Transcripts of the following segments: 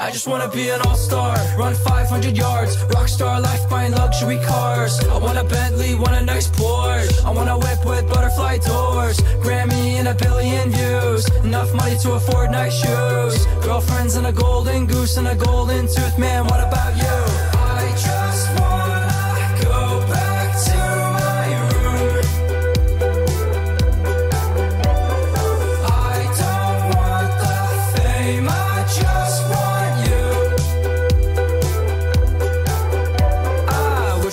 I just wanna be an all-star Run 500 yards Rockstar life buying luxury cars. I want a Bentley, want a nice Porsche. I want a whip with butterfly doors Grammy and a billion views. Enough money to afford nice shoes. Girlfriends and a golden goose and a golden tooth Man, what about you?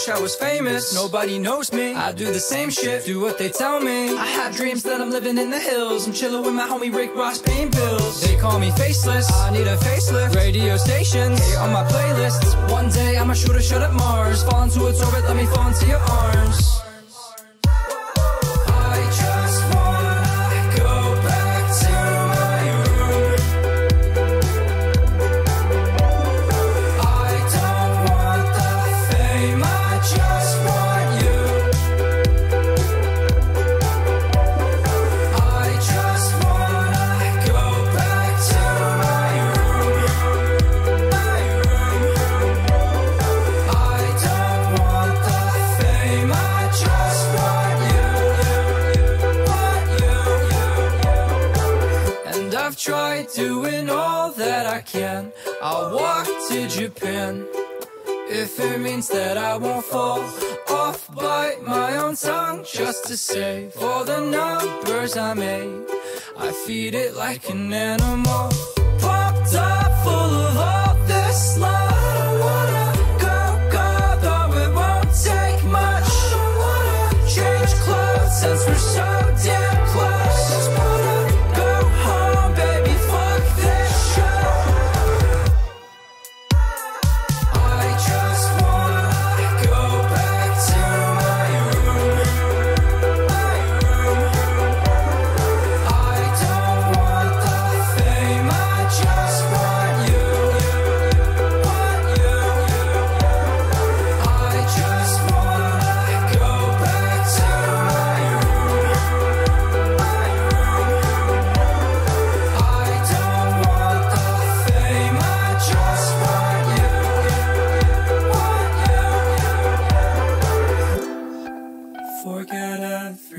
Wish I was famous, nobody knows me. I do the same shit, do what they tell me. I have dreams that I'm living in the hills. I'm chilling with my homie Rick Ross paying bills. They call me faceless, I need a facelift. Radio stations, hate on my playlists. One day I'ma shoot a shot at Mars. Fall into its orbit, let me fall into your arms. I've tried doing all that I can. I'll walk to Japan. If it means that I won't fall off, bite my own tongue just to save all the numbers I made. I feed it like an animal, pumped up, full of all this love. Since we're so damn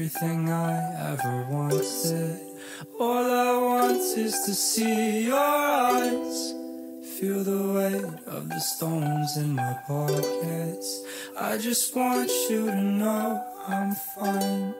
everything I ever wanted. All I want is to see your eyes. Feel the weight of the stones in my pockets. I just want you to know I'm fine.